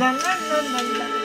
啦啦啦啦啦。